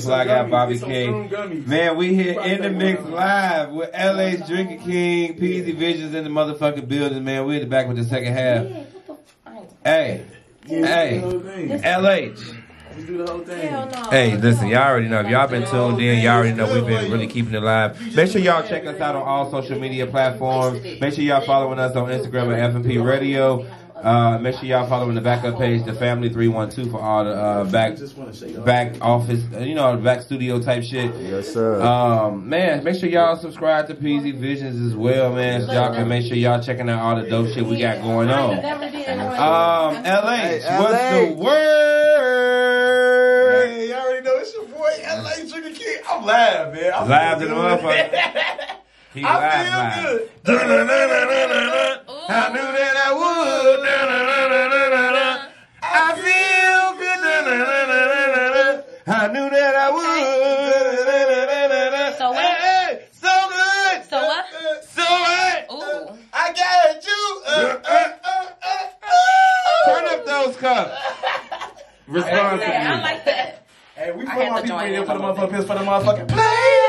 Fly Guy Bobby Some King. Man, we here in the there, mix live with LH's Drinking King, Peezy Visionz in the motherfucking building, man. We in the back with the second half. Hey, hey, The whole thing. LH. We do the whole thing. Hey, listen, y'all already know. If y'all been tuned in, y'all already know we've been really keeping it live. Make sure y'all check us out on all social media platforms. Make sure y'all following us on Instagram at FMP Radio. Uh, make sure y'all following the backup page, the Family Three One Two, for all the uh, back Just want to say y'all. back office, uh, you know, back studio type shit. Yes, sir. Um, man, make sure y'all subscribe to Peezy Visionz as well, man. So y'all can make sure y'all checking out all the dope shit we got going on. Never did. Um, LH, what's the word? Hey, y'all already know it's your boy, LH Drinking King. I'm live, man. I'm Live to the feeling motherfucker. good. He I live, feel live. good. I knew that I would. I feel good. I knew that I would. So what? Hey, so good. So what? So what? Ooh. I got you. Uh, uh, uh, uh, Turn up those cups. Respond to I me. like that. Hey, we put had my to people in here for the a little motherfuckers, for the motherfucking players.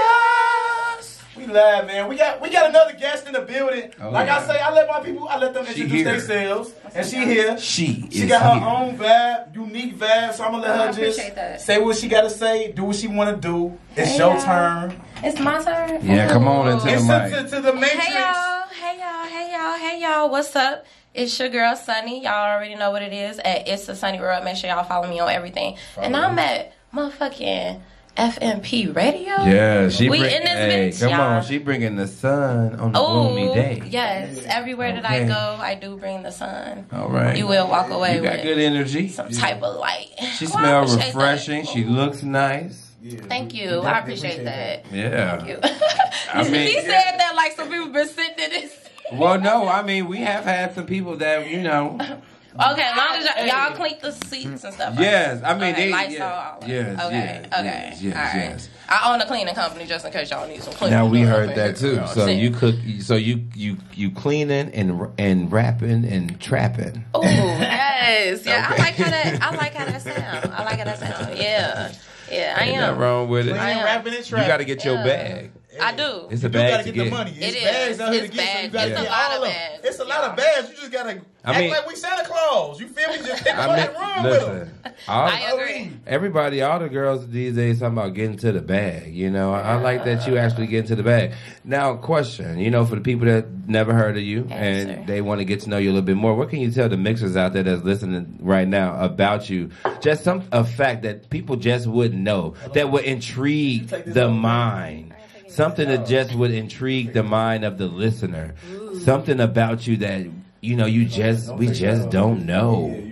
We live, man. We got we got another guest in the building. Oh, like yeah. I say, I let my people, I let them She introduce here. themselves, and she here. She She is got her here. own vibe, unique vibe. So I'm gonna let Oh, I her just that. say what she gotta say, do what she wanna do. It's Hey, your y'all. turn. It's my turn. Yeah, come on into the mic. to, to, to the matrix. Hey y'all, hey y'all, hey y'all, hey y'all. What's up? It's your girl Sunny. Y'all already know what it is. At It's the Sunny World. Make sure y'all follow me on everything. and I'm at motherfucking FMP Radio. Yeah, she We bring, in this hey, bitch, come y'all. on, she bringing the sun on a Oh, gloomy day. yes. Everywhere that I go, I do bring the sun. All right. You will walk away You got with good energy. some type of light. She Well, smells appreciate that. refreshing. She looks nice. Thank you. I appreciate that. Yeah. Thank you. I mean- he said that like some people been sitting in this. Well, no, I mean we have had some people that you know. Mm. Okay, as long as y'all, y'all clean the seats and stuff. right? Yes, I mean okay, they. lights yeah, are on. Yes, Okay. yes, okay. yes, yes, All right. yes. I own a cleaning company just in case y'all need some cleaning. Now we heard up that in too. So See? you cook. So you you you cleaning and and rapping and trapping. Oh yes, yeah. Okay. I like how that. I like how that sound. I like how that sound. Yeah, yeah. I Ain't nothing am. wrong with it. I'm rapping, and trapping. You got to trapping. get your bag. I do. It's a You bag gotta to get, the money. It's It bags is. out here It's to get, so you bags. gotta It's get a lot all of them. bags, It's a lot of bags. You just gotta I act mean- like we Santa Claus. You feel me? Just pick I one mean, and run with them. listen. All, I agree. Everybody, all the girls these days talking about getting to the bag. You know, I like that you actually get into the bag. Now, question, you know, for the people that never heard of you Answer. and they want to get to know you a little bit more, what can you tell the mixers out there that's listening right now about you? Just some a fact that people just wouldn't know that would intrigue the mind. Something that just would intrigue the mind of the listener. Something about you that you know you just we just don't know.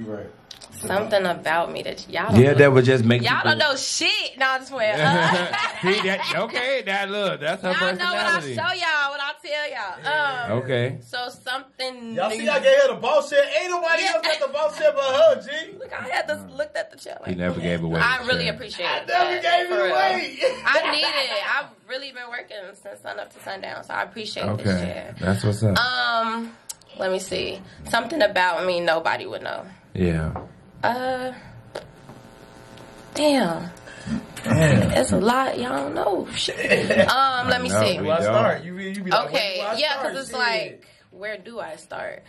You right. Something about me that y'all. Don't Yeah, know. that would just make Y'all people- don't know shit. No, I'm just playing. Uh, See that? Okay, that look, that's her y'all know what I personality. show y'all. What I tell y'all. Um, Okay. So something. Y'all new. see, I gave her the boss shit. Ain't nobody Yeah. else got the boss shit but her, G. Look, I had to looked at the chair. Like, He never gave away. I really chair. appreciate I it. never gave it away. I need it. I've really been working since sun up to sundown, so I appreciate this Okay, that's what's up. Um, let me see. Something about me nobody would know. yeah. Uh, damn. It's a lot y'all don't know. Shit. Um, let me I see. we Where I don't. start? You be, you be like, Okay, where do I yeah, start? because it's Shit. like, where do I start?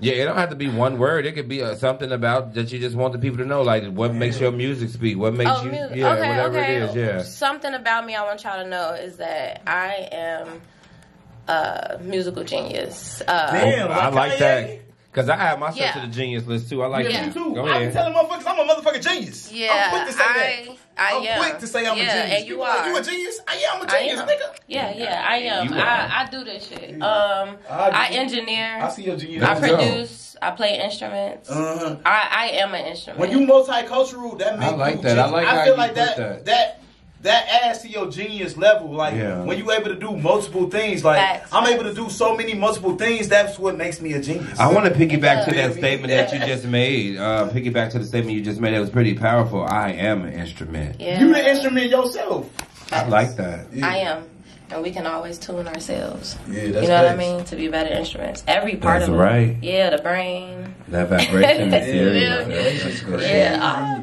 Yeah, it don't have to be one word. It could be uh, something about that you just want the people to know, like what makes your music speak, what makes Oh, you, music. yeah, okay, whatever okay. it is, yeah. Something about me I want y'all to know is that I am a musical genius. Uh, Damn, I like Kanye? that because I add myself Yeah. to the genius list too. I like Yeah. that. Me too. Go ahead. I be ahead. telling motherfuckers I'm a motherfucking genius. Yeah, I'm quick to say I, that. I I'm am. quick to say I'm yeah, a genius. and you People are. Like, you a genius? Yeah, I am a genius, nigga. Yeah, yeah, I am. I, I do this shit. Um, I I, engineer. I see your genius. I produce. I play instruments. Uh-huh. I, I am an instrument. When you multicultural, that makes like you that. I genius. like I how feel you like put that, that. that that adds to your genius level. Like Yeah. when you able to do multiple things. Like Facts. I'm able to do so many multiple things. That's what makes me a genius. I want to piggyback to that statement that you just made. Uh, piggyback to the statement you just made. That was pretty powerful. I am an instrument. yeah, You the instrument yourself. I like that. I am. And we can always tune ourselves. Yeah, You that's know what I mean? To be better instruments. Every part That's of it. right. Yeah, the brain. That vibration is Yeah, serious. yeah. That's great. Yeah,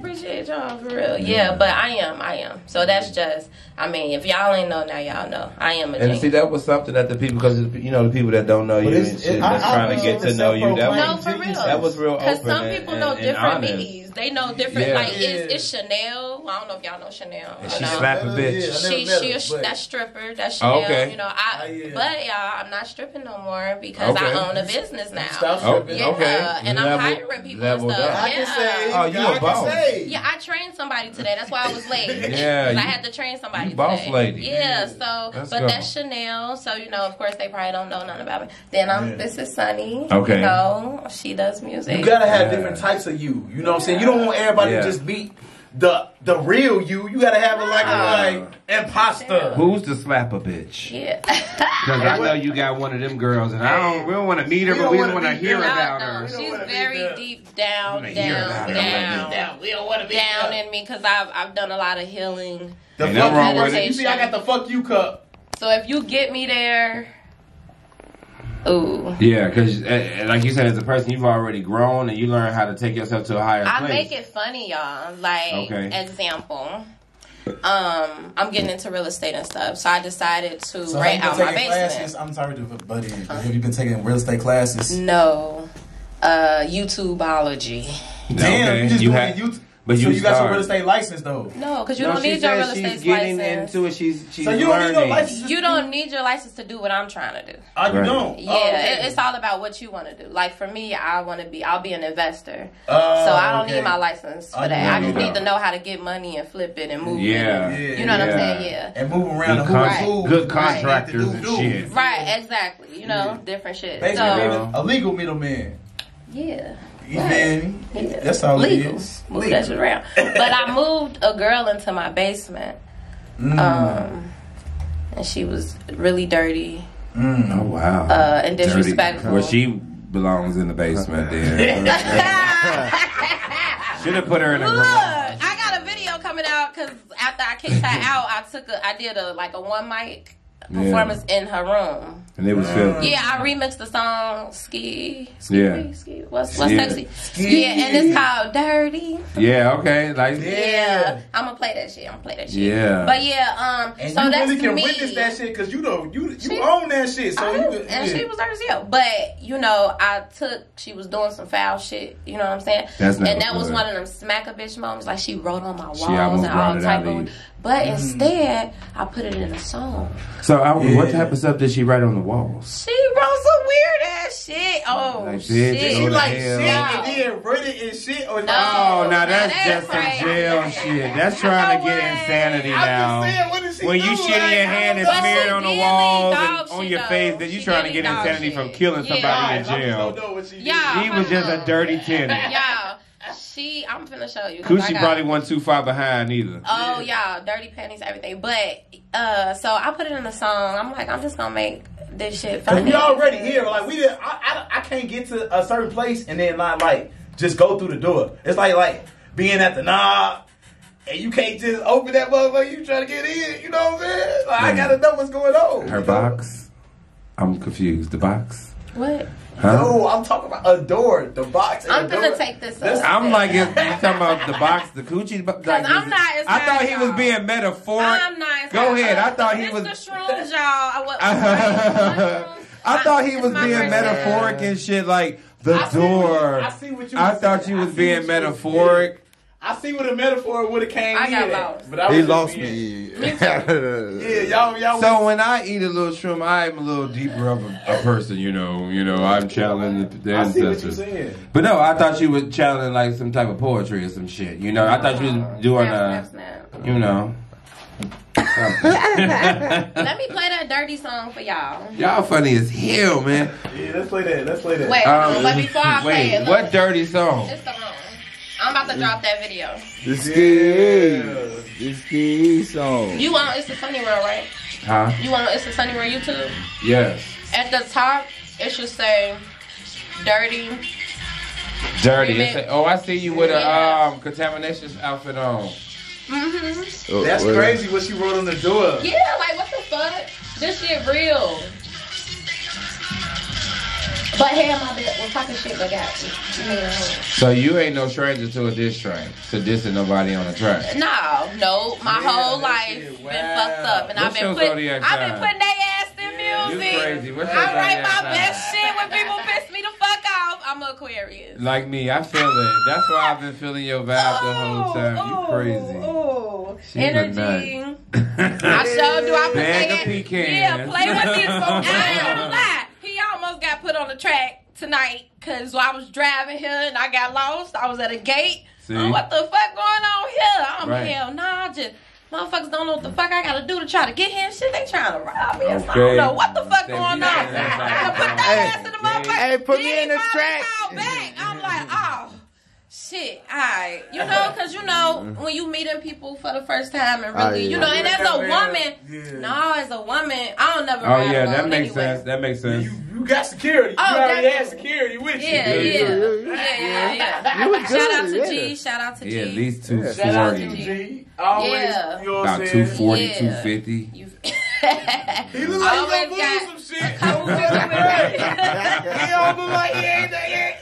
I appreciate bitch on for real. Yeah, but I am, I am. So that's just, I mean, if y'all ain't know now, y'all know. I am a And G. see, that was something that the people, because you know, the people that don't know you But and it's- shit, it- I- that's I trying to get to know you. That self-proclaimed No, was for real. that was real. Because some people and- know and different honest. me's. They know different. Yeah. Like Yeah. it's, it's Chanel. I don't know if y'all know Chanel. And or she not. slap a bitch. I She she her, a, but- that stripper. That's Chanel. Okay. You know, I Ah, yeah. but y'all, I'm not stripping no more because Okay. I own a business now. Stop Oh, stripping. Yeah, okay. and I'm Level- hiring people and leveled stuff. up. I can Yeah. say. Oh, you a I can boss. say. Yeah, I trained somebody today. That's why I was late. Yeah, 'Cause I had to train somebody. you boss today. lady. Yeah. So, Let's but go. that's Chanel. So you know, of course, they probably don't know nothing about me. Then I'm. Yeah. This is Sunny. Okay. You know, she does music. You gotta have different types of you. You know what I'm saying? You don't want everybody Yeah. to just meet the the real you. You gotta have a like a like imposter. Who's the slapper bitch? yeah. Because I know you got one of them girls, and I don't. We don't want to meet her, We but we wanna don't want to hear about No, her. no, she's very deep down, wanna down, down, Down. We don't want to be down in me because I've I've done a lot of healing. The fuck wrong you- with it. You see, I got the fuck you cup. So if you get me there, ooh. Yeah, because like you said, as a person, you've already grown and you learn how to take yourself to a higher I place. make it funny, y'all. Like, Okay. example. Um, I'm getting into real estate and stuff, so I decided to So rent have out my basement. classes? I'm sorry to buddy. but Have you been taking real estate classes? No, uh, YouTubeology. Damn, Okay, you just you doing had- it. You, but so you you got your real estate license though. No, because you No, don't need your said real she's estate getting into it. She's she's So you don't need no learning. license. You don't need your license to do what I'm trying to do. Oh, you Right. don't. Yeah, Oh, okay. it, it's all about what you want to do. Like for me, I want to be. I'll be an investor, Oh, so I don't okay. need my license oh, for Oh, you that. I just need need to know how to get money and flip it and move Yeah. it. Yeah, You know what yeah. I'm saying? Yeah. And move around Good, the con- who's who. good Right. contractors and Do-do. shit. Right, exactly. You know, different shit. Basically, so, being a legal middleman. yeah. You Right. feel me? Yeah. That's all Legal. it is. Move that shit around. But I moved a girl into my basement. Mm. Um, and she was really dirty Mm. Oh wow. uh, and disrespectful. Well, she belongs in the basement then. Should have put her in a Look, garage. I got a video coming out because after I kicked her out, I took a, I did a like a one mic performance in her room. And it was filthy. Yeah, I remixed the song "Ski." ski Yeah. ski. What's what's Yeah. sexy? Ski. Yeah, and it's called "Dirty." Yeah, okay. Like Yeah. Yeah, I'm gonna play that shit. I'm gonna play that shit. Yeah. but yeah, um, And so you that's really can me. witness that shit because you know you you She- own that shit. So I you do, could, and yeah. she was dirty as hell. But you know, I took. She was doing some foul shit. You know what I'm saying? That's never and that was one of them smack a bitch moments. Like she wrote on my walls and all brought type of of. you. But Mm. instead, I put it in a song. So, I, what type of stuff did she write on the walls? She wrote some weird ass shit. Oh Like, shit! Did she like hell. shit Yeah. and then wrote it in shit or No. Oh, now that's That's just some crazy. jail shit. That's trying to get way. insanity I'm now. just saying, what she when do? you shit in Like, your hand and don't But know. she smear it on the walls and on your though. face, then you She trying to get insanity shit. from killing Yeah. somebody in jail. don't know what she. Yeah. He was just a dirty tenant. Y'all, she. I'm finna show you. 'cause I Coochie got- probably wasn't too far behind either. Oh y'all, dirty panties, everything. But uh, so I put it in the song. I'm like, I'm just gonna make this shit Cause funny. we already here. Like we did. I, I I can't get to a certain place and then not like just go through the door. It's like like being at the knob. And you can't just open that motherfucker. You trying to get in. You know what I'm saying? Like, I Mm. gotta know what's going on. Her you know? box? I'm confused. The box? What? Huh? No, I'm talking about a door. The box. I'm the gonna door. take this That's- up. I'm like, if you talking about the box, the coochie box? Like, I'm not as I thought he was y'all. being metaphoric. I'm not. Go ahead. I thought he It's was. the shrooms, y'all. I, was, I thought he was being birthday. metaphoric and shit, like the I see what door. I see what you I thought saying. you I was being what you- metaphoric. I see what a metaphor would have came I in. got at, lost. But I He just lost me. Yeah, y'all, y'all. So was, when I eat a little shrimp, I'm a little deeper of a, a person, you know. You know, I'm channeling the, the I see what you're ancestors. saying. But no, I thought you were channeling like some type of poetry or some shit. You know, I thought you was doing Snap, a, snap, snap. you know. Let me play that dirty song for y'all. Y'all funny as hell, man. Yeah, let's play that. Let's play that. Wait, Um, no, but before I play it, look, what dirty song? It's the wrong. I'm about to drop that video. The ski. The ski song. You want It's the Sunny World, right? Huh? You want It's the Sunny World YouTube? Yes. At the top, it should say dirty. Dirty. It's a- oh, I see you with a Yeah. um contamination outfit on. Mm-hmm. Oh, That's crazy what she wrote on the door. Yeah, like what the fuck? This shit real. But hey, my bit, what fucking shit I got you. Yeah. So you ain't no stranger to a diss track, to dissing nobody on the track. No, no, my Yeah, whole life shit, been wow. fucked up, and I've What's been your putting, zodiac I've been putting their ass in You music. crazy. What's I write my sign? best shit when people piss me the fuck off. I'm Aquarius. Like me, I feel it. That's why I've been feeling your vibe the whole oh, time. You oh, crazy. Oh, She's a energy. nut. I sure do. I put Bag their of ass- pecans. Yeah, play with me. I ain't gonna lie. He almost got put on the track tonight because I was driving here and I got lost. I was at a gate. See? Oh, what the fuck going on here? I'm Right. hell nah. Just motherfuckers don't know what the fuck I gotta do to try to get here. Shit, they trying to rob me. or something. I don't know what the fuck They going on. be I saying that. gotta put that ass in the motherfucker. Hey, put me in the track. Back. I'm like, oh. Shit, alright. You know, cause you know, mm-hmm. when you meeting people for the first time and Oh, really, yeah. you know, and as a woman, Yeah. no, as a woman, I don't never Oh yeah, that makes anyway. sense. That makes sense. You, you got security. Oh, you already had security with you. Yeah, yeah, Yeah, yeah, yeah, yeah, yeah. Shout out to yeah. G. Shout out to G. Yeah, at least two Yeah. Shout out to. G. Always, Yeah. you know About I'm two saying? forty, Yeah. two fifty. You. He look like he Always gonna got lose some shit. couple people Right. with he don't look like he ain't that.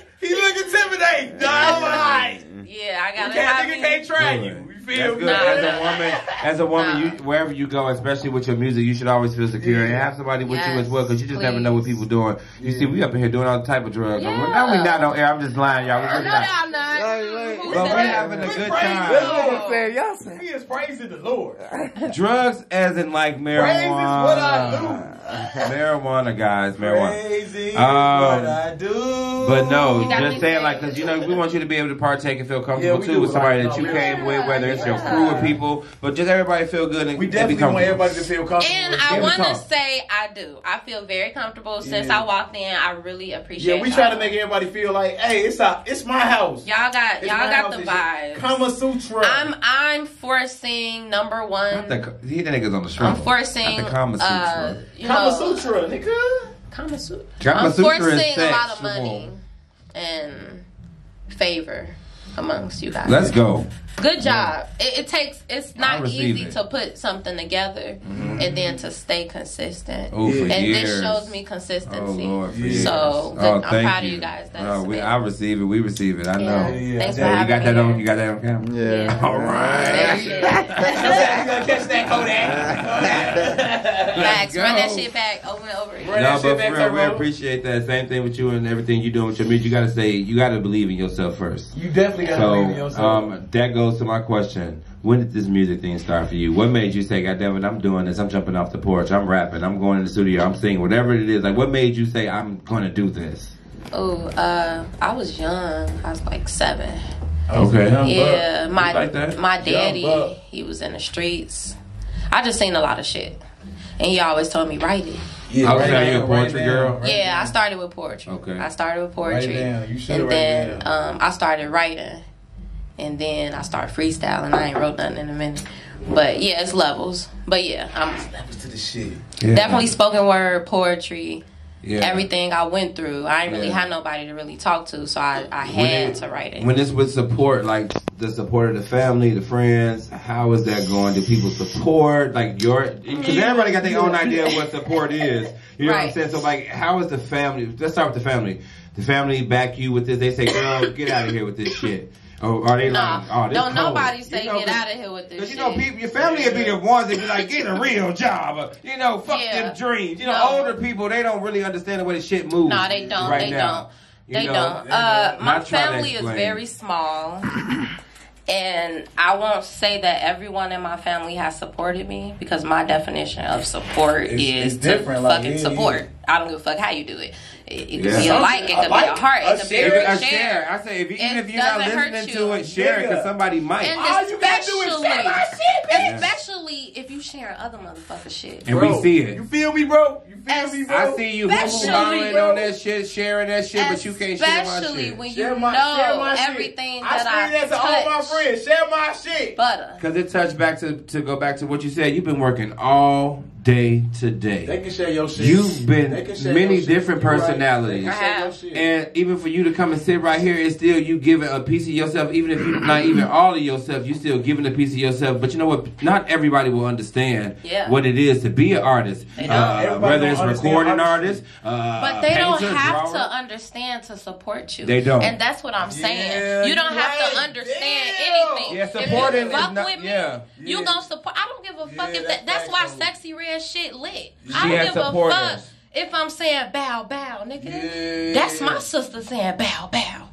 He look intimidating. No, I'm like, Yeah, I you gotta can't, have nigga me. can't track you. Good. You feel me? good. Nah, as a woman, as a woman, Nah. you wherever you go, especially with your music, you should always feel secure and have somebody with you as well, because you just never know what people doing. You see, we up in here doing all type of drugs. Yeah. Well, now we not on air. I'm just lying, y'all. We No, really no, not. I'm not. Wait, wait. But we're having a We good praise time. This God. nigga said, y'all said. He is praising the Lord. Drugs, as in like Praise is what I marijuana. marijuana, guys, marijuana. Crazy Um, what I do. But no, You got me just saying saying- like, cause you know, we want you to be able to partake and feel comfortable we too with somebody Like, that you came with, whether it's your crew or people, but just everybody feel good and we and definitely be want comfortable. everybody to feel comfortable. And I it. Give it want to say I do. I feel very comfortable since Yeah. I walked in. I really appreciate. yeah, we try to make everybody feel like, hey, it's a, it's my house. y'all got It's y'all got the and shit. vibes. Kama Sutra. I'm I'm forcing number Not one. the, he the niggas on the I'm forcing Not the Kama Sutra. uh, you Kama know, Sutra, nigga. Kama Sutra. Kama I'm Sutra is forcing a lot of money and favor amongst you guys. Let's go. Good job. It, it takes. It's not easy it. to put something together and then to stay consistent. Oh, for Yeah. and years. this shows me consistency. Oh consistency. Lord, for years. So, good- oh, I'm thank proud of you. you guys. That's oh, we, I receive it. We receive it. I Yeah. know. Yeah. Thanks for Yeah, you got me that here. on. You got that on camera. Yeah. All right. you gonna catch that Kodak? Facts. Run that shit back over and over again. Run No, but for real, we appreciate that. Same thing with you and everything you doing with your music. You gotta say, you gotta believe in yourself first. You definitely gotta believe in So, yourself. um, that goes to my question. When did this music thing start for you? What made you say, God damn it, I'm doing this. I'm jumping off the porch. I'm rapping. I'm going in the studio. I'm singing. Whatever it is. Like, what made you say, I'm gonna do this? Oh, uh, I was young. I was like seven. Okay. Yeah, my like my daddy, he was in the streets. I just seen a lot of shit, and he always told me write it. Yeah, I was write saying you a poetry down, girl? write yeah, down. I started with poetry. Okay. I started with poetry, down. You should and write then down. um, I started writing, and then I start freestyling. I ain't wrote nothing in a minute, but yeah, it's levels. But yeah, I'm Levels to the shit. Yeah. definitely spoken word, poetry, Yeah. everything I went through. I didn't really Yeah. have nobody to really talk to, so I, I had it- to write it. When it's with support, like the support of the family, the friends, how is that going? Do people support like your? Because everybody got their own idea of what support is. You know what I'm saying? So like, how is the family? Let's start with the family. The family back you with this. They say, "Girl, get out of here with this shit." Or are they Nah, like, "Oh, don't cold." nobody You say know, get out of here with this Cause you know, people, your family would be the ones that be like, get a real job. Or, you know, fuck Yeah. them dreams. You know, No. older people, they don't really understand the way the shit moves. No, they don't. Right they now. don't. You They know, don't. Uh, my trying to family is very small. And I won't say that everyone in my family has supported me because my definition of support It's- is it's different, like, fucking yeah, support. I don't give a fuck how you do it. It, it could Yeah. be a like, it could A like, be a heart, a it could be share, a, a share. share. I say, if you, even if you're not listening you. to it, share it because somebody might. And All you gotta do is share my shit, bitch. especially if you share other motherfucker shit. and we see it. You feel me, bro? You feel As- me, bro? I see you Especially- hollering on that shit, sharing that shit, but you can't share my Especially when you Share my, know share my everything I that I scream that to all my touch. friends. Share my shit. Butter. Because it touched back to to go back to what you said. You've been working all day today. They can share your shit. You've been They can share many your shit. different You right. personalities. They can share your I shit. And even for you to come and sit right here, it's still you giving a piece of yourself. Even if you're not even all of yourself, you still giving a piece of yourself. But you know what? Not everybody will understand Yeah. what it is to be an artist. Uh, whether it's recording artistry. artists, uh, But they don't have drawer. to understand to support you. They don't. And that's what I'm saying. Yeah, you don't you're have to understand Damn. anything. Yeah, If you supporting is fuck not- with me, yeah. you Yeah. gonna support. I don't give a fuck Yeah, if that. that's That's why Sexy Redd shit lit. She I don't give a supporters. fuck if I'm saying bow bow, nigga. Yeah. That's my sister saying bow bow.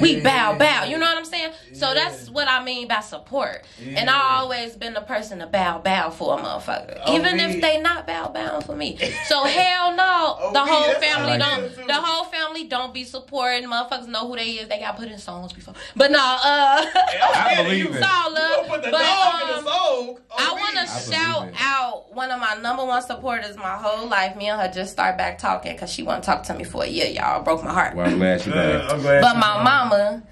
We bow bow. You know what I'm saying? So that's what I mean by support. And Yeah. I always been the person to bow bow for a motherfucker, Oh, even me. if they not bow bow for me. So hell no, Oh, the whole that's family how don't. too. The whole family don't be supporting. Motherfuckers know who they is. They got put in songs before. But no, uh, I believe it. it's all You love. gonna put the But um, the. I want to shout it. out one of my number one supporters my whole life. Me and her just start back talking because she won't talk to me for a year. Y'all broke my heart. Well, I'm glad she back. I'm glad But you- my mama,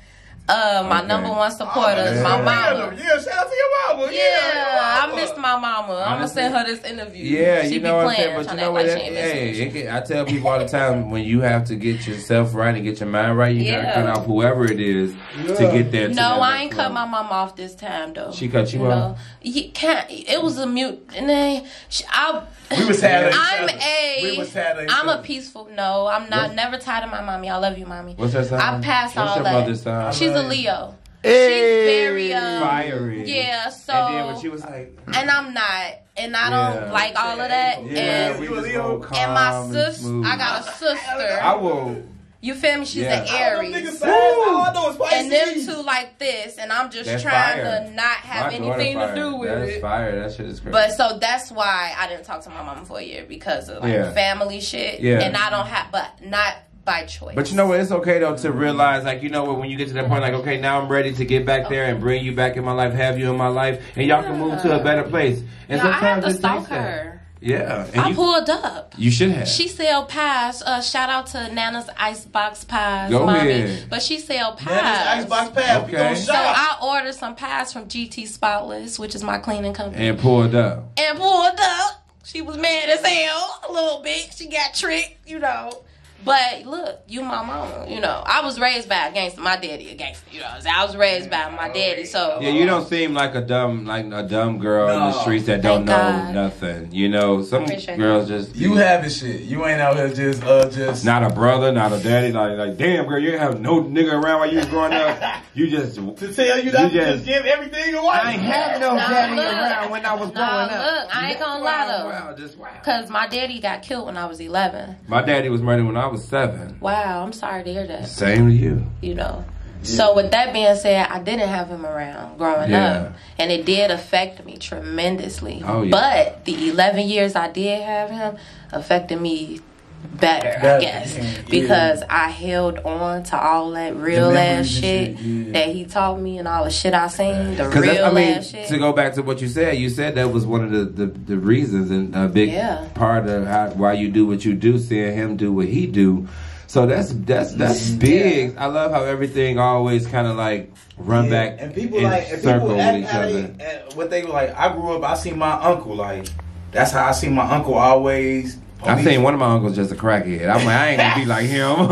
uh, my Okay. number one supporter is Oh, my mama. Yeah, shout out to your mama. Yeah, Yeah, I missed my mama. I'm gonna send her this interview. Yeah, she you be know what I'm playing, saying. But you know what? like That, hey, it can, I tell people all the time when you have to get yourself right and get your mind right, you Yeah. gotta cut off whoever it is to get there. to No, I ain't cut my mom off this time though. She cut you you off? you can't. It was a mute, and then she, I. We was each I'm a. We was each I'm a peaceful. No, I'm not. What? Never tired of my mommy. I love you, mommy. What's her sign? I passed What's all your that. mother's sign? She's a. Leo. Hey. She's very um, Fiery. Yeah. So. And then when she was like, and I'm not, and I don't Yeah. like all of that. yeah, and we You a just Leo? calm and my and sis, smooth. I got a sister. I will. You feel me? She's Yeah. an I don't know niggas' Aries. signs. All I know is And them two like this, and I'm just That's trying fire. to not have My anything to do with That's it. fire. That shit is crazy. But so that's why I didn't talk to my mom for a year because of like Yeah. family shit. Yeah. And I don't have, but not by choice. But you know what? It's okay though to realize, like, you know what? When you get to that point, like, okay, now I'm ready to get back there and bring you back in my life, have you in my life, and y'all can move to a better place. And Yeah, I have to it takes stalk that. her. Yeah, and I you, pulled up. you should have. She sell pies. Uh, shout out to Nana's Icebox Pies, Go mommy. ahead. But she sell pies. Man, this Icebox pad. We Okay. gonna So. I ordered some pies from GT Spotless, which is my cleaning company. and pulled up. and pulled up. She was mad as hell a little bit. She got tricked, you know. But look, you my mama, you know. I was raised by a gangster. My daddy a gangster, you know. I'm saying? I was raised by my daddy, so Yeah, you don't seem like a dumb, like a dumb girl in the streets that don't Thank know God. nothing. You know, some Appreciate girls just You have having shit. You ain't out here just uh just not a brother, not a daddy. Like, like, damn, girl, you didn't have no nigga around while you was growing up. You just. to tell you that You you just- just give everything away. I ain't had no Nah, daddy look. around when I was Nah, growing up. look, I ain't gonna lie though. Wow, just wow. Cause my daddy got killed when I was eleven. My daddy was murdered when I was seven. Wow, I'm sorry to hear that. Same to you. You know. So with that being said, I didn't have him around growing Yeah. up, and it did affect me tremendously. Oh, yeah. But the 11 years I did have him affected me better, I guess, yeah. because I held on to all that real ass shit shit, yeah. that he taught me and all the shit I seen, the Because real I mean, ass shit. to go back to what you said, you said that was one of the, the, the reasons and a big Yeah. part of how, why you do what you do, seeing him do what he do. So that's that's that's mm-hmm. big. I love how everything always kind of like run Yeah, back and people in like and circle people with each how they, other. what they were like. I grew up. I seen my uncle like. That's how I see my uncle always. I police- seen one of my uncles just a crackhead. I'm like, I ain't gonna be like him.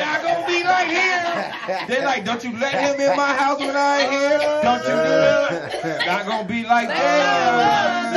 Not gonna be like him. They like, don't you let him in my house when I ain't here. Don't you do that. Not gonna be like that.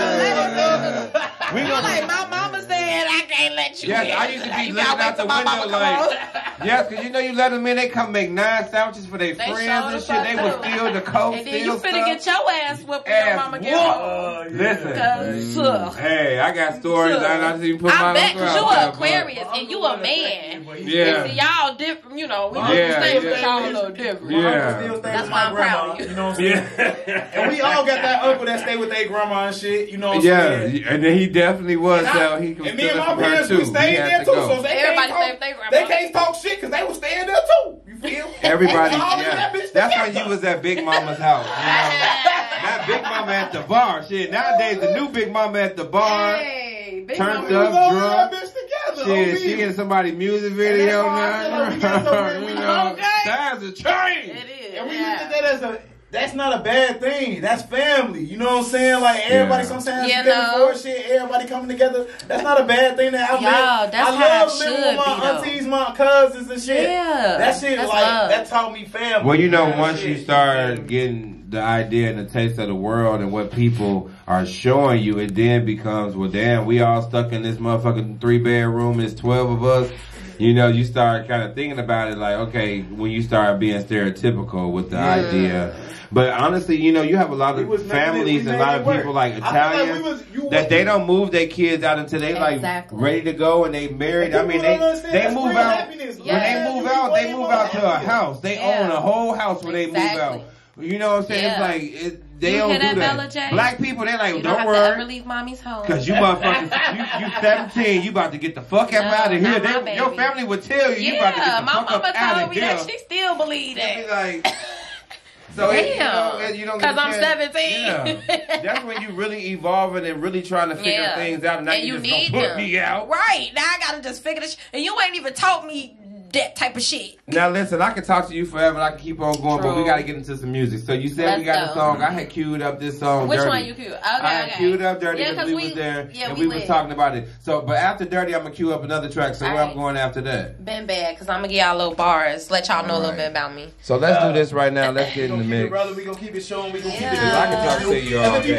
We You gonna like my mama said I can't let you Yes, in. I used to be You looking out the window mama like, home. yes, because you know you let them in, they come make nine sandwiches for their They friends and shit. fuck They will steal the coke, And then steal you finna stuff. get your ass whooped when your mama get home. Uh. Listen. Cause, ugh. Hey, I got stories. I not even put my I bet because you out there, an Aquarius and you a man. Yeah. And y'all different, you know. We My just Yeah, stay yeah. with y'all a little different. My uncle Yeah. still That's why my I'm proud grandma, of you. You know what I'm saying? Yeah. And we all got that uncle that stay with their grandma and shit. You know what I'm Yeah, saying? and then he definitely was. And, I- So he and me and my parents, we stayed there too. So they Everybody can't talk, with their grandma. They can't talk shit because they was staying there too. You feel? Everybody, They was all in yeah. that bitch That's when you was at Big Mama's house. You know? Not Big Mama at the bar. Shit, nowadays the new Big Mama at the bar. Hey, big Turned mama. Up, drunk. that bitch together. Shit, she me. in somebody's music video why I said, now. like, we got somewhere- you know, okay. times have changed. It is. And we yeah. looked at that as a that's not a bad thing. That's family. You know what I'm saying? Like everybody Yeah. sometimes Yeah, together no. for shit. Everybody coming together. That's not a bad thing. That I, Y'all, that's I how it love living with my be, though. aunties, my cousins, and shit. Yeah, that shit that's like love. that taught me family. Well, you know, Real once shit. you start getting the idea and the taste of the world and what people are showing you, it then becomes, well, damn, we all stuck in this motherfucking three bedroom. It's twelve of us. You know, you start kind of thinking about it like, okay, when you start being stereotypical with the idea. But honestly, you know, you have a lot of was making it- families and a lot it of work. people like I like Italian we was- that they don't move their kids out until they like Exactly. ready to go and they married. I mean, they they move out happiness. when Yeah. they move out. They move out to a house. They Yeah. own a whole house when they move out. You know what I'm saying? It's like it, they You don't do that, that. Black people, they're like, You don't, don't, have to worry. leave mommy's home. Cause you motherfuckers, you, you 17, you about to get the fuck up No, out of here. They, your family would tell you, you yeah, about to get the my fuck mama up out told of me here. that she still believe They be that. like, so it, you Damn. know, you don't get 'Cause a I'm 17. Yeah, that's when you really evolving and really trying to figure Yeah. things out. Now and you, you just need gonna put them. me out. Right. Now I gotta just figure this and you ain't even taught me that type of shit. Now listen, I can talk to you forever. and I can keep on going, but we got to get into some music. So you said we Let's got go. the song. I had queued up this song. Which Dirty. one you cute? Okay, I had okay. queued up Dirty Yeah, we, we- was there yeah, and we we, was talking about it. So, but after Dirty, I'm gonna queue up another track. So where I'm going after that. Been bad because I'm gonna give y'all little bars, let y'all know a little Alright. bit about me. So let's do this right now. Let's get in the gonna it, mix. brother. We gonna keep it showing. We gonna keep it. Yeah. I can talk to you all day.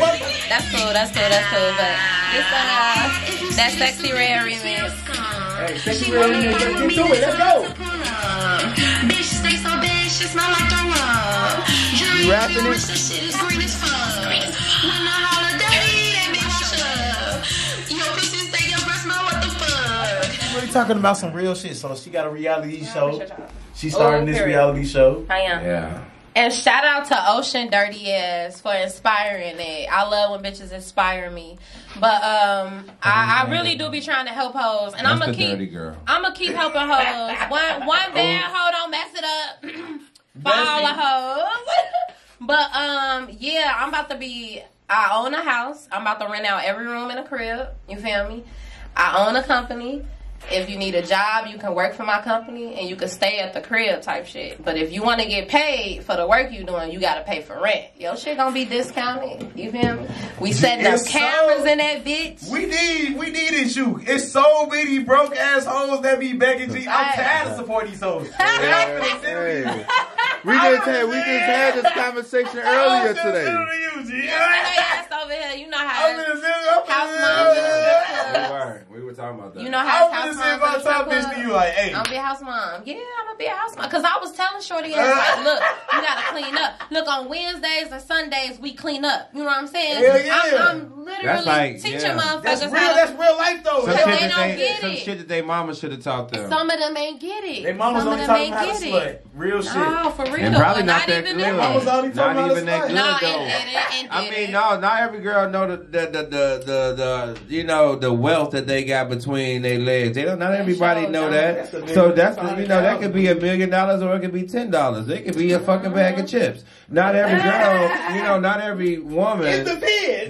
That's cool, that's cool, that's cool. But this one, uh, that Sexy Redd remix. Hey, sexy real nigga, let's get to it. Let's go. Bitch, stay so bad, she smell like the rum. Jury You rapping it? wish that shit is green as fuck. When I holler dirty, that bitch wash up. Your pussy say your breath smell what the fuck. We're talking about some real shit. So she got a reality show. She starting Oh, this reality show. I am. Yeah. And shout out to Ocean Dirty Ass for inspiring it. I love when bitches inspire me. But um I, I really do be trying to help hoes. And I'm gonna keep girl. I'm gonna keep helping hoes. One one bad hoe don't mess it up for all the hoes. but um yeah, I'm about to be I own a house. I'm about to rent out every room in a crib. You feel me? I own a company. If you need a job, you can work for my company and you can stay at the crib type shit. But if you want to get paid for the work you doing, you got to pay for rent. Your shit gonna be discounted. You feel me? We setting up It's so- cameras in that bitch. We need, we needed you. It's so many broke assholes that be begging G. I'm tired of supporting these hoes. Hey. We just had we just had this conversation earlier today. You, G. Bring their ass over here. You know I'm how. in the city. I'm House in moms the in the city. strip We club. were. Talking about that. You know how I'm house gonna say moms my in the top strip bitch to you like, hey. I'm gonna be a house mom. Yeah, I'm gonna be a house mom. Cause I was telling Shorty, ass, like, look, you gotta clean up. Look, on Wednesdays and Sundays we clean up. You know what I'm saying? Hell yeah. I'm, I'm literally That's like- teaching yeah. motherfuckers That's real. how. That's real life though. some shit they that don't they, get some it. shit that they mama should have taught them. Some of them ain't get it. They mamas Some only of them talking ain't how to slut. Real shit. No, for real. and probably But not, that even good. Mamas only talking Not how to even that slut. good No, though. I mean, no, not every girl know the the the the, the, the you know the wealth that they got between their legs. They don't. Not everybody sure know that. That's a million- So that's that's a you know that could be a million dollars or it could be ten dollars. It could be a fucking bag of chips. Not every girl, you know, not every woman.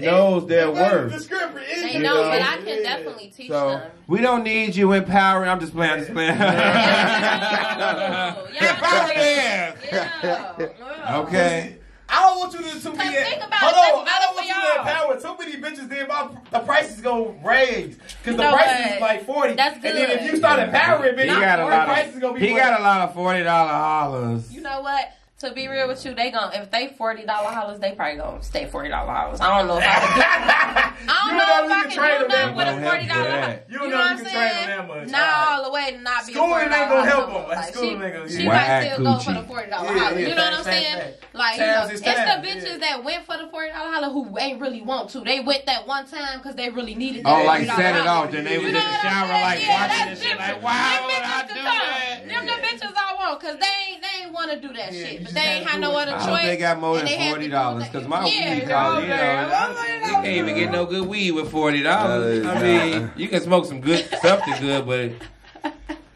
knows their It- worth. descriptive. They You know, know? but I can definitely teach So them. we don't need you empowering. I'm just playing. I'm just playing. Yeah. Empower them. Yeah. Okay. I don't want you to, to be. Cause think about hold on, I don't want you to empower too many bitches. Then my the prices gonna raise because the know prices what? is like forty. That's good. And then if you start empowering He bitches, got a the lot gonna of. be. He got a lot of forty dollar hollers. You know what? To be real with you, they gon' if they forty dollar hollers, they probably gonna stay forty dollar hollers. I don't know if I can. Do, I don't You know know if I can can train do them nothing that with a forty dollar. You, You know know what you I'm can train them saying? that much. Not Alright. all the way to not be a Schooling forty ain't gonna help holler. them. Like, Like, schooling ain't gonna- she yeah. might Whack still go for Gucci. the forty dollar Yeah, holler. yeah, You know what I'm fact, fact, saying? Like you know, it's the bitches that went for the forty dollar holler who ain't really want to. They went that one time because they really needed. Oh, that like $40 set it off. Then they was in the shower, like Yeah, watching that's this shit, like, different. why Them would I do the that? time. Them the bitches I want because they ain't they ain't want to do that shit, you but just they ain't gotta had no it. other I choice. hope they got more than they had to forty do dollars because my Yeah, weed you cost, you know, man. I- you can't even get no good weed with forty dollars. I mean, you can smoke some good something good, but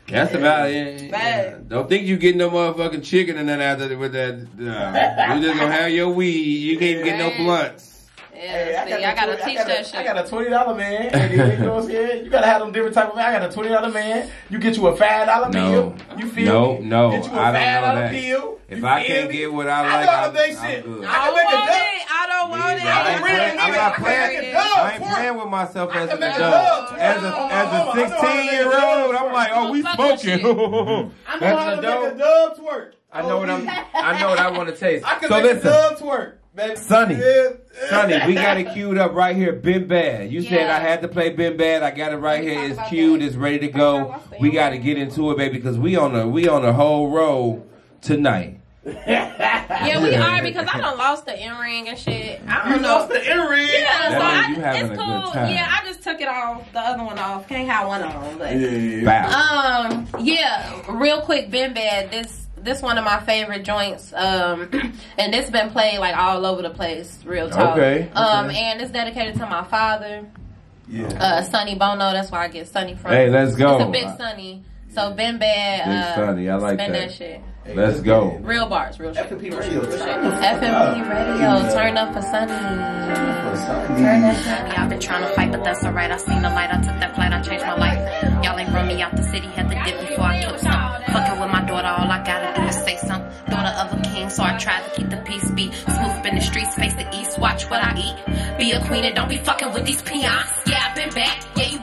that's about it. Bad. Don't think you getting no motherfucking chicken and then after with that. Uh, you just gonna have your weed. You can't even get no Right. Blunts. Hey, see, I, got gotta 20 teach I got that a- shit. I got a twenty dollar man. You know what I'm saying? You gotta have them different type of man. I got a twenty dollar man. You get you a five dollar No. bill. You feel No, me? no, Get you a I don't know dollar that. bill. If You I can't me? get what I I like, know how I'm- make I'm shit. good. I I can don't a want it. I don't want Yeah, I ain't it. playing- I'm not playing. make a I dub ain't twerk. playing with myself as an a adult. dub As a oh, as Hold on, a I know how to make a sixteen year old, I'm like, oh, we Fuck that shit. smoking. I know As how an to make a dub twerk. I know what I'm. I know what I want to taste. I can So make listen, a dub twerk, baby. Sunny. Sunny, we got it queued up right here. Been bad. You said I had to play Been bad. I got it right here. It's queued. It's ready to go. We got to get into it, baby, because we on the we on the whole road tonight. Yeah, we are because I done lost the earring and shit. I You don't know. lost the earring. Yeah, so I, you it's a cool. good time. Yeah, I just took it off, the other one off. Can't have one on, but Bow. um, yeah. Real quick, Been Bad. This this one of my favorite joints. Um, and it's been played like all over the place. Real talk. Okay, Um, okay. and it's dedicated to my father, Yeah. uh, Sonny Bono. That's where I get Sonny from. Hey, let's go. It's a big Sonny. So Been Bad. Big uh, Sonny, I like spin that. that shit. Let's go. Real bars, real shit. FMP radio. FMP radio, turn up for Sunny. Turn that shit. I've been trying to fight, but that's alright. I seen the light, I took that flight, I changed my life. Y'all ain't run me out the city, had to dip before I took all I gotta do is say something. Daughter of a king, so I try to keep the peace. Be smooth in the streets, face the east, watch what I eat. Be a queen and don't be fucking with these peons. Yeah, I've been back, yeah, you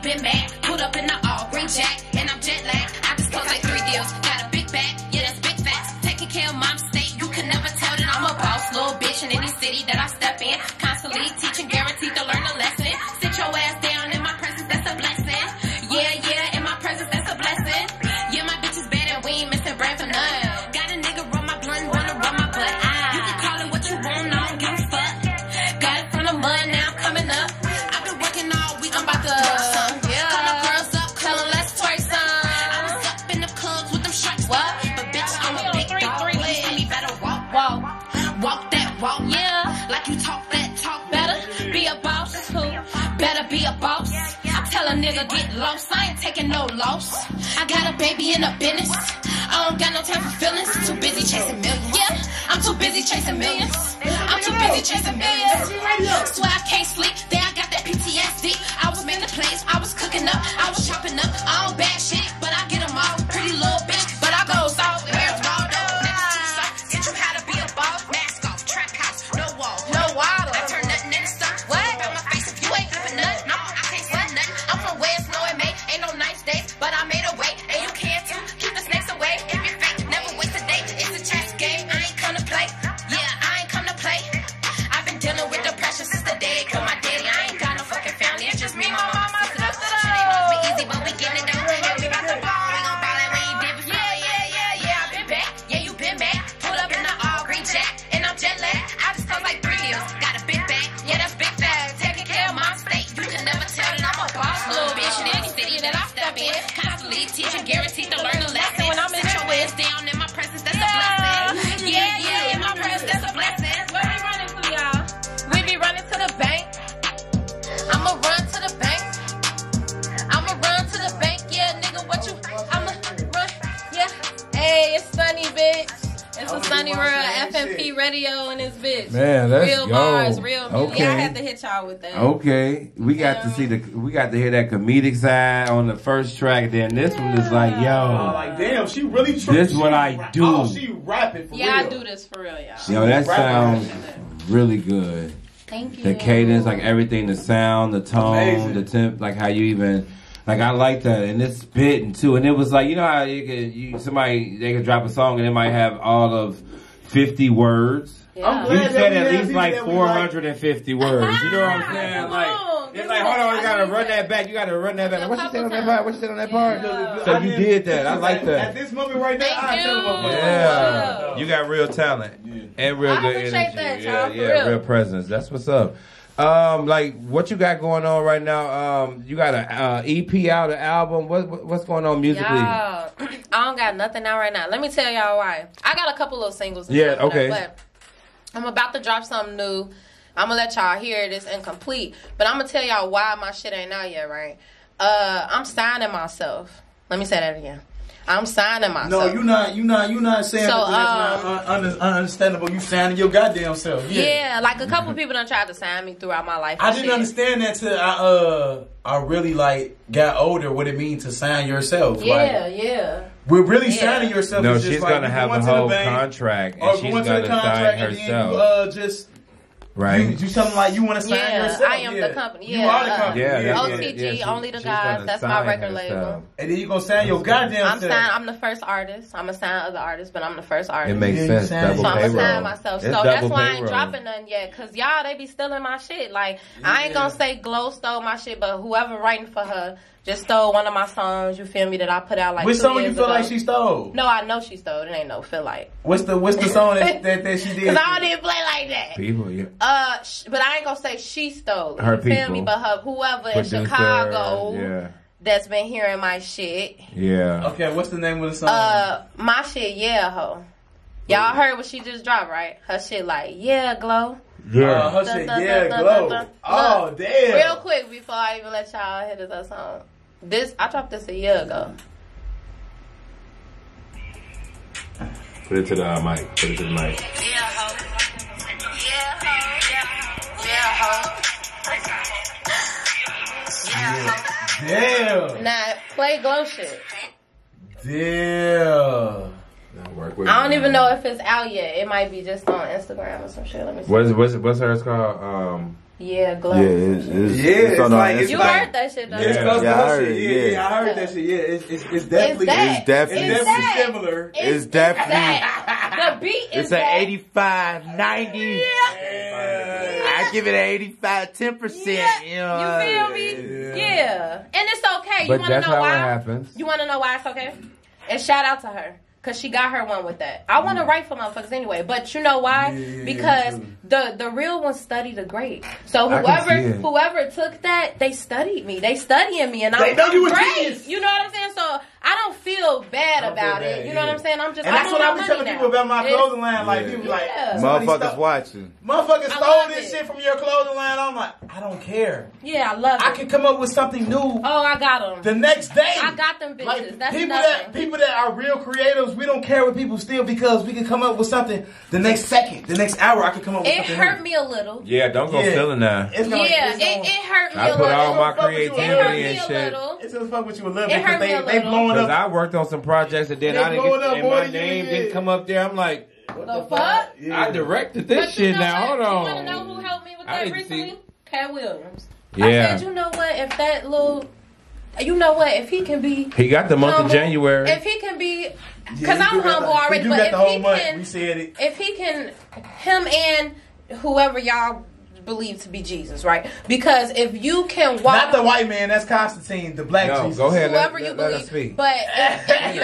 had to hit y'all with that. Okay, we got to see the we got to hear that comedic side on the first track. Then this one is like, Oh, yo, like damn, she really. Tr- This she what I ra- do. Oh, she rapping for Yeah, real. I do this for real, y'all. yo, that sounds really good. Thank you. The cadence, like everything, the sound, the tone, Amazing. the temp, like how you even. Like I like that, and it's spitting too, and it was like you know how you could you somebody they could drop a song and it might have all of fifty words. Yeah. I'm You glad that said at least like 450 like. hundred and fifty words. You know what I'm saying? Like it's like hold on, you gotta run that. that back. You gotta run that back. A What you couple said on that part? What you said on that part? Yeah. So you did that. I like that. At this moment right now, I tell you. them Yeah, you got real talent and real I good appreciate energy. that, yeah, yeah, real. real presence. That's what's up. Um, like what you got going on right now? Um, you got a uh, EP out, an album. What, what what's going on musically? Y'all, I don't got nothing out right now. Let me tell y'all why. I got a couple of singles. Yeah, stuff, okay. But I'm about to drop something new. I'm gonna let y'all hear it. It's incomplete. But I'm gonna tell y'all why my shit ain't out yet, right? Uh, I'm signing myself. Let me say that again. I'm signing myself. No, you're not. You're not. You not saying So, something that's um, not un- un- ununderstandable. You signing your goddamn self. Yeah. Yeah, like a couple people done tried to sign me throughout my life. I didn't shit. understand that till I uh I really like got older. What it means to sign yourself. Yeah, Like, yeah. We're really Yeah. signing yourself. No, is just she's like gonna you have a going to the whole bank, contract, and she's going to gonna the sign contract and you herself. uh just you, right? you something like you want to sign Yeah, yourself. I am yeah. the company. You Yeah, are the company. yeah, yeah, that's yeah. what- yeah, she- only the guys. That's my record herself. label. And then you gonna sign your goddamn I'm self. signed. I'm the first artist. I'm a sign other artists, but I'm the first artist. It makes Yeah, sense. Double so I'm payroll. gonna sign myself. It's so that's double why I ain't payroll. dropping none yet. Cause y'all they be stealing my shit. Like I ain't gonna say Glow stole my shit, but whoever writing for her just stole one of my songs. You feel me? That I put out like Which two song years you feel ago. like she stole? No, I know she stole. It ain't no feel like. What's the What's the song that that, that she did? Cause I didn't play like that. People, yeah. Uh, sh- but I ain't gonna say she stole. it, Her you feel people. me? But her whoever in Chicago Yeah. that's been hearing my shit. Yeah. Okay, what's the name of the song? Uh, my shit, yeah, ho. Y'all heard what she just dropped, right? Her shit like, yeah, glow. Uh, her Dun, shit, dun, yeah, dun, dun, glow. dun, dun. Oh Look, damn! Real quick before I even let y'all hit this other song. This I dropped this a year ago. Put it to the uh, mic. Put it to the mic. Yeah, ho. Yeah, ho. Yeah, ho. Yeah, ho. Damn, Now play glow shit. damn. Work with I don't it. even know if it's out yet. It might be just on Instagram or some shit. Let me see. What's what's what's hers called? Um, Yeah, glow. Yeah, it's, it's, Yeah, it's it's on our like- it's You Instagram. heard that shit though. It's Yeah. close Yeah, to I heard shit. it, Yeah, yeah. yeah, I heard that shit. Yeah, it's it's, it's definitely that. It's definitely- it's It's definitely that. similar. It's definitely. that. The beat is It's an that. 85, 90. I give it an 85, 10%. Yeah. You know. You feel me? Yeah. And it's okay. You but want to that's know how why? it happens. You want to know why it's okay? And shout out to her. Cause she got her one with that. I want to write for motherfuckers anyway, but you know why? Yeah, because true. the the real ones study the great. So whoever whoever took that, they studied me. They studying me, and I'm, know you great. genius. You know what I'm saying? So I don't feel bad don't about feel it. bad, You know what. I'm saying? I'm just And I what I my be money telling now. people about my It's- clothing line. Like Yeah. people like Yeah. Motherfuckers stole- watching. Motherfuckers stole this it. shit from your clothing line. I'm like, I don't care. Yeah, I love it. I can come up with something new oh, I got them. the next day. I got them bitches. Like That's people nothing. that people that are real creatives, we don't care what people steal because we can come up with something the next second, the next hour. I can come up with it something. hurt new. me a little. Yeah, don't go Yeah. feeling that. It's gonna, Yeah, it's it, gonna, it hurt me I a put little. all my It hurt me creativity and a shit. little. It's gonna fuck with you a little It hurt me a little. Blowing Cause up. I worked on some projects and then They I didn't get, up and my name did. didn't come up there. I'm like, what The fuck? Yeah. I directed this shit know now. what? Hold You on. want to know who helped me with I that didn't see- recently? Katt Williams. I Yeah, said, you know what? If that little, you know what? If he can be he got the month of January. If he can be, because he I'm humble the- already, He but got if the whole he month. can, We said it. if he can, him and whoever y'all believe to be Jesus, right? Because if you can walk, Not the white man. That's Constantine, the black No, Jesus. go ahead. Let- whoever you let- let us believe. speak. But if, if you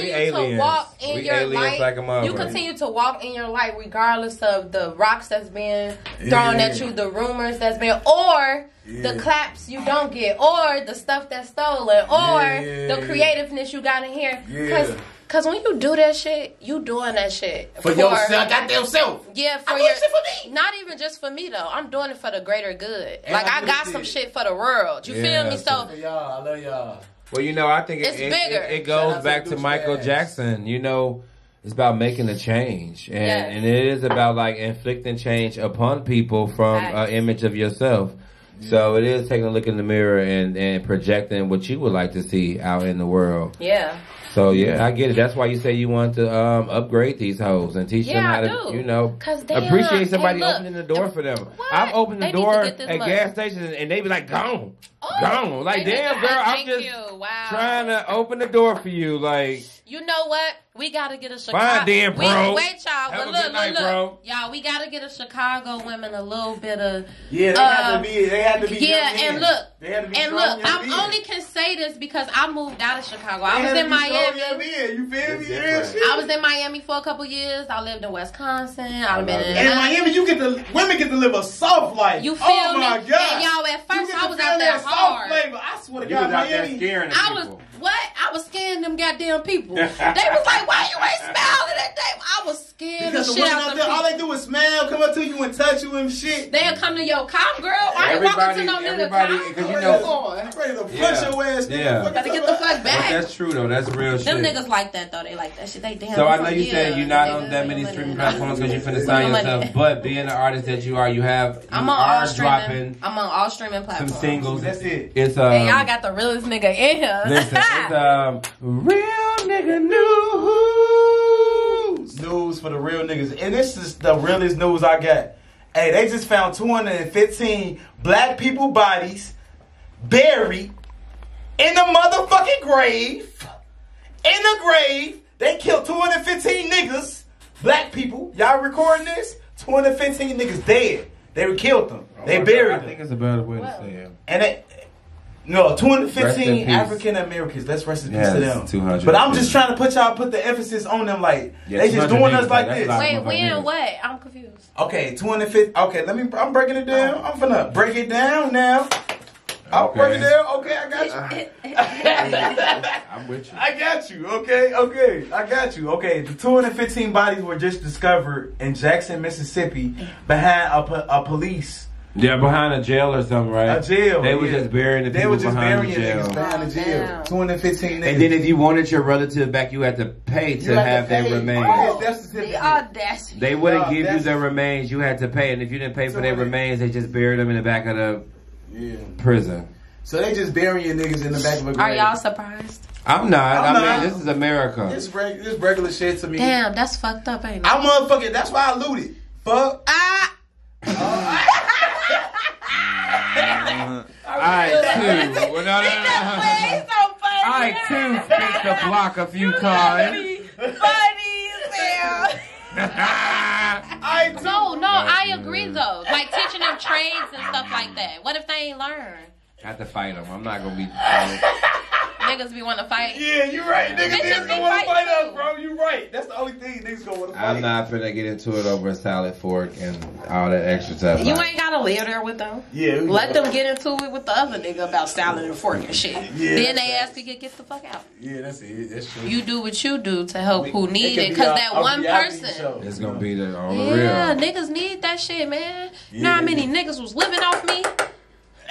We continue to walk in We your aliens light, like a you continue to walk in your light regardless of the rocks that's being thrown Yeah. at you, the rumors that's being, or Yeah. the claps you don't get, or the stuff that's stolen, or Yeah. the creativeness you got in here. Yeah. Cause, Cause when you do that shit, you doing that shit For yourself, goddamn self. Yeah, for I your, shit for me. Not even just for me though. I'm doing it for the greater good. And like I I got shit. some shit for the world. You Yeah, feel me? So For y'all, I love y'all. Well, you know, I think it, It's it, bigger. it, it goes back to douchebags. Michael Jackson. You know, it's about making a change, and Yes. and it is about like inflicting change upon people from uh, Facts. an image of yourself. Mm. So it is taking a look in the mirror and and projecting what you would like to see out in the world. yeah. So yeah, I get it. That's why you say you want to um, upgrade these hoes and teach them how I to, do. you know, 'Cause they appreciate are- somebody look, opening the door for them. What? I've opened the They door at money. gas stations and they be like, "Gone, Oh, gone." Like, damn, girl, I'm just you. Wow. trying to open the door for you. Like, You know what? We gotta get a Chicago. Fine then, We, wait, y'all. Have But a look, good look, night, look. bro. Y'all, we gotta get a Chicago women a little bit of. Yeah, they Uh, had to be. They had to be. Yeah, and look, They had to be and look, I'm only can say this because I moved out of Chicago. They I was had in be Miami. men, You feel me? It's Real different. shit. I was in Miami for a couple years. I lived in Wisconsin. I've been in. And in Miami, you get to women get to live a soft life. You feel oh me? my And y'all, at first, I was out there that soft hard. flavor. I swear to you God, was out Miami. I was people. What? I was scaring them goddamn people. they was like, "Why you ain't smiling at day? I was scared Because the the shit women out out them there, all they do is smile, come up to you and touch you and shit. They'll come to your cop, girl. I ain't walking to no nigga everybody, cop. because you Where know, going? ready to punch Yeah. your ass, nigga. Yeah. Fuck Gotta you get the talking fuck But back. that's true though. That's real Them shit. niggas like that though. They like that shit. They damn. So I this know is- you said yeah, you're not nigga, on that many your streaming money. platforms because you finna sign Your money. yourself. But being the artist that you are, you have you I'm on are all streaming. dropping I'm on all streaming some platforms. singles. That's it. It's um. Hey, y'all got the realest nigga in here. listen, it's um real nigga news. News for the real niggas. And this is the realest news I got. Hey, they just found 215 black people bodies buried in the motherfucking grave. In the grave. They killed 215 niggas. Black people. Y'all recording this? 215 niggas dead. They were killed them. They buried them. I them. think it's a better way to say it. And it, no, 215. African Americans. Let's rest in peace Yes, to them. 200. But I'm just trying to put y'all put the emphasis on them. Like Yeah, they just doing us like that's this. a lot. Wait, Motherfucker when what? I'm confused. Okay, 250. Okay, let me. I'm breaking it down. I'm gonna break it down now. I'll Okay. break it down. Okay, I got you. I'm with you. I got you. Okay, okay, I got you. Okay, the 215 bodies were just discovered in Jackson, Mississippi, behind a, a police Yeah, behind a jail or something, right? a jail. They were just burying the They people were just behind burying the jail. niggas behind the jail. Damn. 215 niggas. And then if you wanted your relative back, you had to pay to You have their remains. Oh. The audacity. They wouldn't Nah, give you their remains. You had to pay, and if you didn't pay for their they- remains, they just buried them in the back of the Yeah. prison. So they just burying your niggas in the back of a grave. Are y'all surprised? I'm not. I'm i not. mean, this is America. It's, reg- it's regular shit to me. Damn, that's fucked up, ain't it? I motherfucking. That's why I looted. Fuck. Ah! All right, two. Well, no, no, no, no. so funny. All right, two. Spit the block a few times. Funny as hell. I No, no, I agree though. Like teaching them trades and stuff like that. What if they ain't learn? I have to fight them. I'm not gonna be. Niggas be wanting to fight. Yeah, you right. Niggas, Bitches niggas be gonna want to fight us, bro. You right. That's the only thing niggas gonna want to fight. I'm not finna get into it over a salad fork and all that extra stuff. You ain't gotta live there with them. Yeah. Let them get into it with the other nigga about salad and fork and shit. Yeah, then they ask you to get the fuck out. Yeah, that's it. That's true. You do what you do to help who need it, cause that one person. show. it's gonna be the on the Yeah, real. niggas need that shit, man. You know how they many niggas was living off me?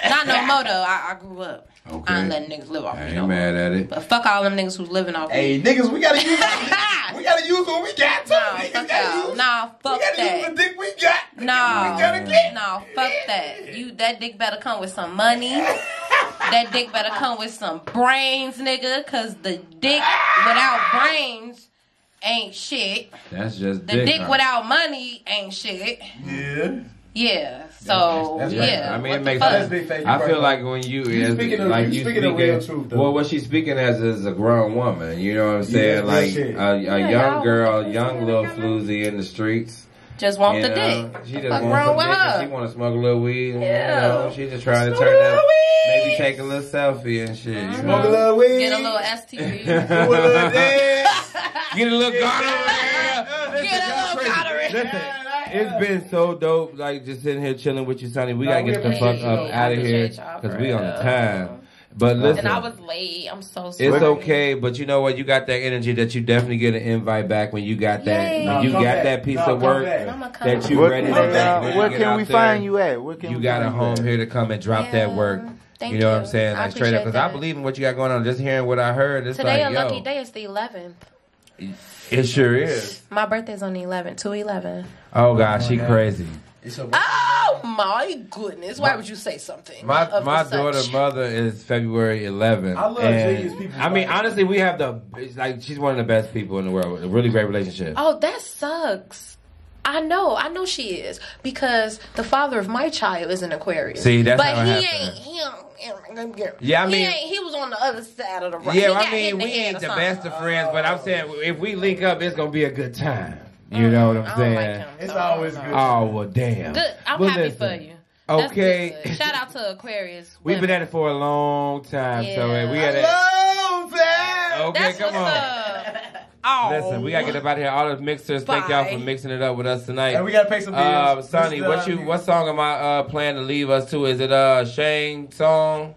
Not no more though. I, I grew up. Okay. I ain't letting niggas live off I me ain't no mad at it. But fuck all them niggas who's living off Hey, me. niggas, we gotta use. we gotta use what we got. Too. Nah, niggas fuck gotta use- Nah, we fuck gotta use that. the dick we got. No, we gotta get. no, fuck that. You that dick better come with some money. that dick better come with some brains, nigga. Cause the dick without brains ain't shit. That's just The dick. dick without money ain't shit. Yeah. Yeah. So That's- that's yeah. I mean, what it makes fuck? That's big fake. I feel right, like when you, You as- speaking of- like you you speaking speaking, real truth, though. well, what she's speaking as is a grown woman. You know what I'm saying? that's like a, a Yeah, young girl, want young little see floozy in the streets. Just want you the know? dick. She just Fuck wants wrong dick? She want to smoke a little weed. And, Yeah. You know, she just trying to turn a up, maybe take a little selfie and shit. You mm-hmm. Smoke a little weed. Get a little STD. A little. Get a little gonorrhea. Get a little gonorrhea. Listen, it's been so dope, like just sitting here chilling with you, Sunny. We No, gotta get the fuck up out of here because we on the time. But listen, And I was late. I'm so sorry. it's okay. But you know what? You got that energy that you definitely get an invite back when you got that. Yay. When you No, got back. that piece No, of work back. I'ma come that you ready to Come back. when where can we there, find you at? Where can You we got a home at? here to come and drop that work. Thank you know what. I'm saying? I Like straight up, because I believe in what you got going on. Just hearing what I heard, it's Today like, a yo, lucky day. It's the 11th. It sure is. My birthday's on the 11th. 211. Oh gosh, she crazy. Oh my goodness! Why would you say something? My of my the daughter mother is February 11th. I love and genius people. I mean, honestly, we have the it's like she's one of the best people in the world. A really great relationship. Oh, that sucks. I know, I know she is because the father of my child is an Aquarius. See, that's but how it he happened. ain't. He don't, Yeah, I mean- he, ain't, he was on the other side of the road. yeah, He I got hit in mean, we head ain't the best of friends, but I'm saying if we link up, it's gonna be a good time. You know what I'm saying? like. It's always good. Oh well, damn. Good. I'm Well, happy listen, for you. That's Okay. good. Shout out to Aquarius. We've been at it for a long time, so Yeah. uh, we gotta. Long time. Okay, That's come what's on. up. Oh, Listen, we gotta get up out of here. All the mixers, thank y'all for mixing it up with us tonight. And we gotta pay some bills. Uh, Sunny, what uh, you what song am I uh planning to leave us to? Is it uh Shane song?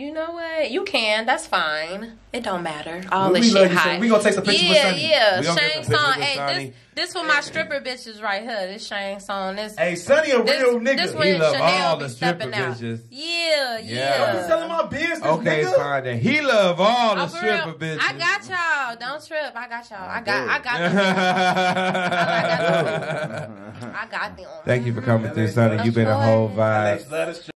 You know what? You can. That's fine. It don't matter. All We- this we love shit you, high. We gonna take some pictures with Sunny. yeah, Yeah, We Shane song. Hey, this this for my stripper bitches right here. This Shane song. This Hey, Sunny a this, real nigga. this He love Chanel all the stepping stripper out. bitches. Yeah, Yeah. yeah. Don't be telling my business, Okay, nigga. fine then. He love all the Oh, stripper real. bitches. I got y'all. Don't trip. I got y'all. I got. I got them. I got them. Thank you for coming through, Sunny. You've been a whole vibe. Let us